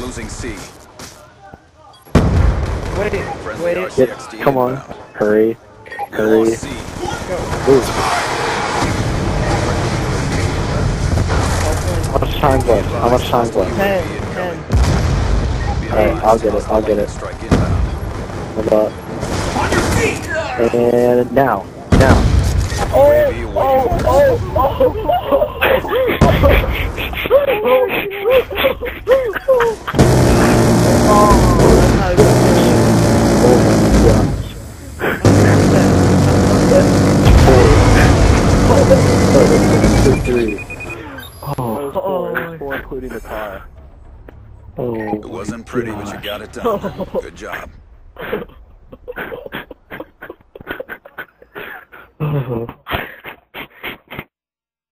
Losing C. Wait, Friendly wait. RCXD Get, come on, hurry, hurry. lost Ooh. How much time left? How much time left? Ten, ten. Alright, I'll get it, I'll get it. Strike inbound. Hold up. And now, now. UAV awaiting Three. Oh, oh, oh, oh. Oh, four, including the car. Oh, It wasn't pretty, but you got it done. Good job. Oh,